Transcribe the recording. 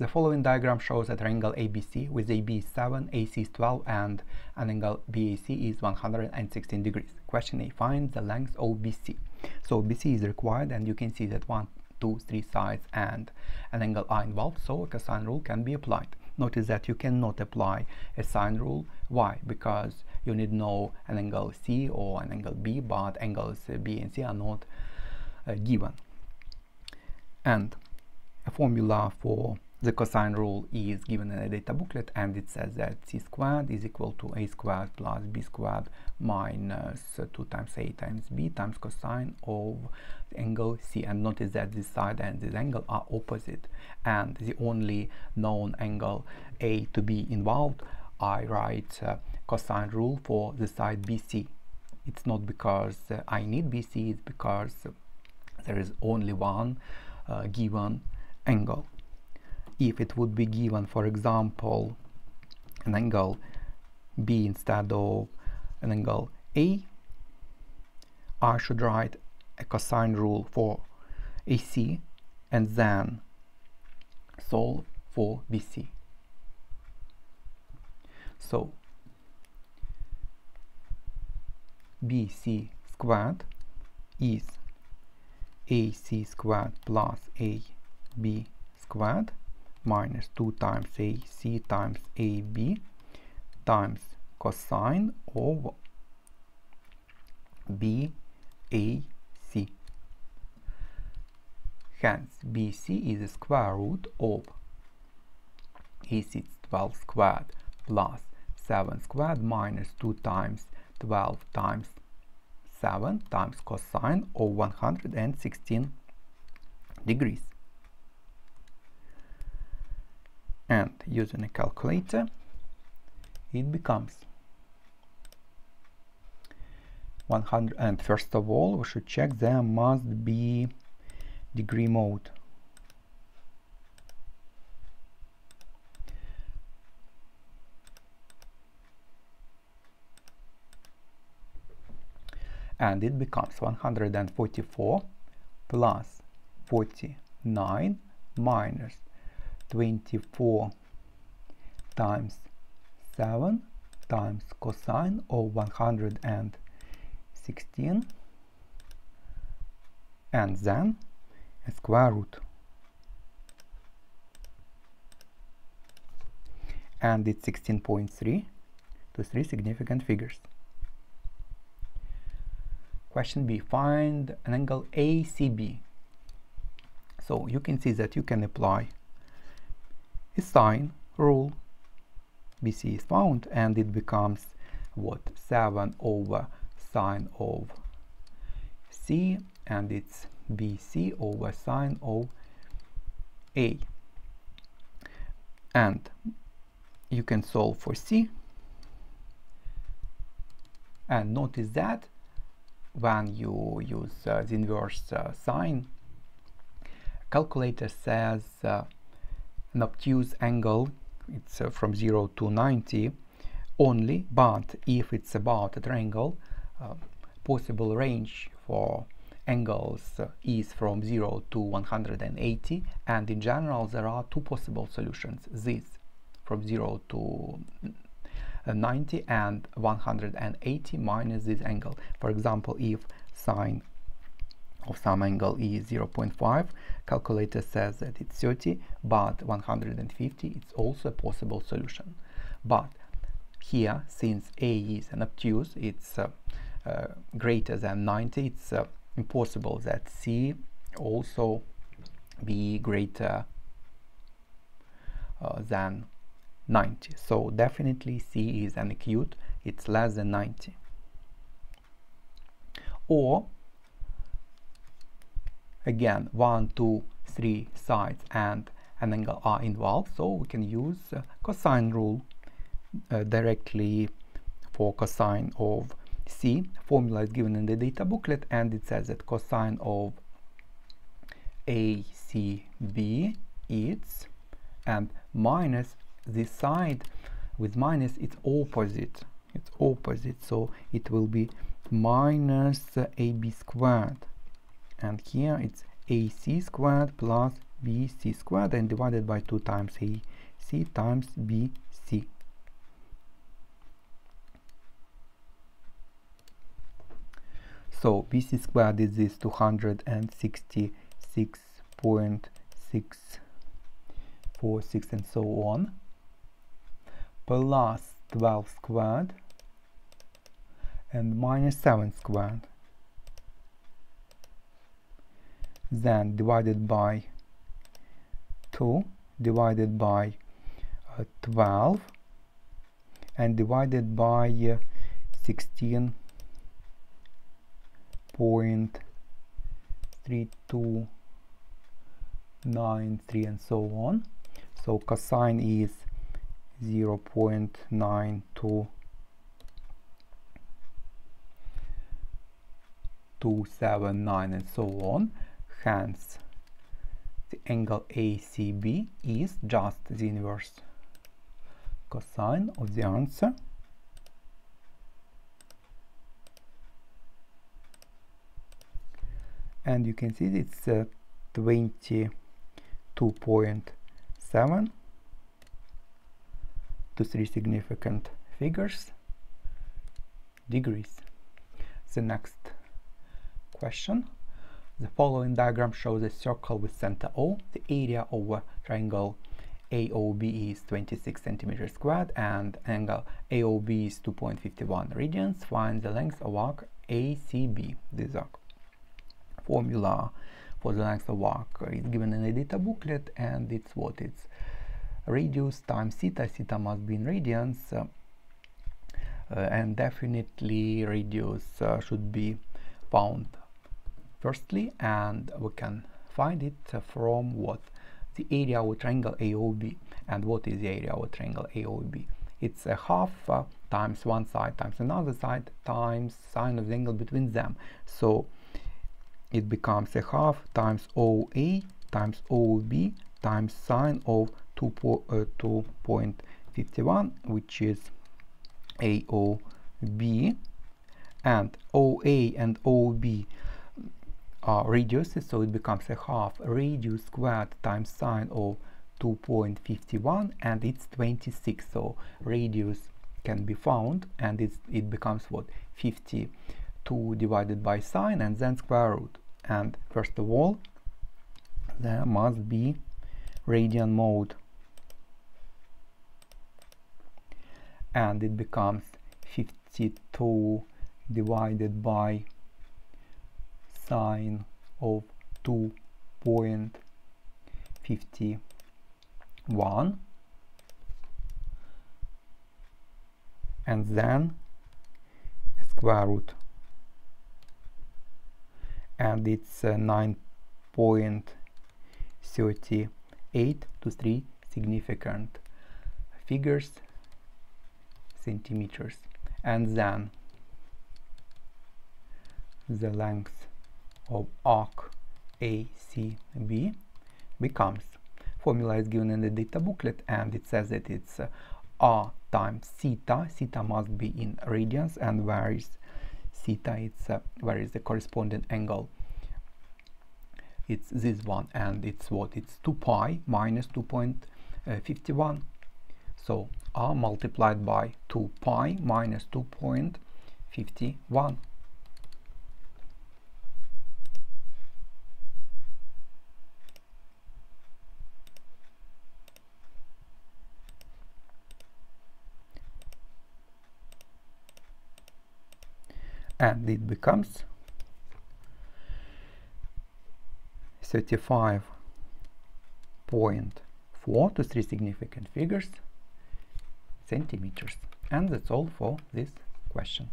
The following diagram shows a triangle ABC with AB is 7, AC is 12 and an angle BAC is 116 degrees. Question A. Find the length of BC. So BC is required and you can see that 1, 2, 3 sides and an angle are involved so a cosine rule can be applied. Notice that you cannot apply a sine rule. Why? Because you need know an angle C or an angle B but angles B and C are not uh, given. And a formula for the cosine rule is given in a data booklet and it says that c squared is equal to a squared plus b squared minus 2 times a times b times cosine of the angle c. And notice that this side and this angle are opposite. And the only known angle a to be involved I write uh, cosine rule for the side BC it's not because uh, I need BC it's because there is only one uh, given angle if it would be given for example an angle B instead of an angle A I should write a cosine rule for AC and then solve for BC so BC squared is AC squared plus AB squared minus 2 times AC times AB times cosine of BAC. Hence, BC is the square root of AC 12 squared plus 7 squared minus 2 times 12 times 7 times cosine of 116 degrees. And using a calculator it becomes 100 and first of all we should check there must be degree mode. And it becomes 144 plus 49 minus 24 times 7 times cosine of 116 and then a square root and it's 16.3 to three significant figures. Question B. Find an angle ACB. So you can see that you can apply a sine rule. BC is found and it becomes what? 7 over sine of C and it's BC over sine of A. And you can solve for C. And notice that when you use uh, the inverse uh, sine calculator says uh, an obtuse angle it's uh, from 0 to 90 only but if it's about a triangle uh, possible range for angles uh, is from 0 to 180 and in general there are two possible solutions. This from 0 to uh, 90 and 180 minus this angle. For example if sine of some angle is 0.5 calculator says that it's 30 but 150 it's also a possible solution. But here since a is an obtuse it's uh, uh, greater than 90 it's uh, impossible that c also be greater uh, than 90 so definitely c is an acute it's less than 90 or again one two three sides and an angle are involved. So we can use uh, cosine rule uh, directly for cosine of c. Formula is given in the data booklet and it says that cosine of acb is and minus this side with minus it's opposite. It's opposite. So it will be minus uh, ab squared and here it's ac squared plus BC squared and divided by 2 times AC times BC. So BC squared is this 266.646 and so on plus 12 squared and minus 7 squared then divided by 2 divided by uh, 12 and divided by uh, 16 0.3293 and so on. So cosine is 0 0.92279 and so on hence the angle ACB is just the inverse cosine of the answer. And you can see it's uh, 22.7 to three significant figures degrees. The next question the following diagram shows a circle with center O. The area of a triangle AOB is 26 centimeters squared and angle AOB is 2.51 radians. Find the length of arc ACB. This arc formula for the length of arc is given in a data booklet and it's what it's radius times theta. Theta must be in radians uh, uh, and definitely radius uh, should be found firstly and we can find it from what? The area of triangle AOB and what is the area of triangle AOB it's a half uh, times one side times another side times sine of the angle between them. So it becomes a half times OA times OB times sine of 2.51 uh, which is AOB and OA and OB uh, reduces so it becomes a half radius squared times sine of 2.51 and it's 26 so radius can be found and it's, it becomes what? 52 divided by sine and then square root. And first of all there must be radian mode. And it becomes 52 divided by sine of 2.51 and then square root. And it's uh, 9.38 to 3 significant figures centimeters. And then the length of arc ACB becomes. Formula is given in the data booklet and it says that it's uh, R times theta. Theta must be in radians and where is theta? It's uh, where is the corresponding angle? It's this one and it's what? It's 2 pi minus 2.51 so r multiplied by 2 pi minus 2.51 and it becomes 35.4 to three significant figures centimeters. And that's all for this question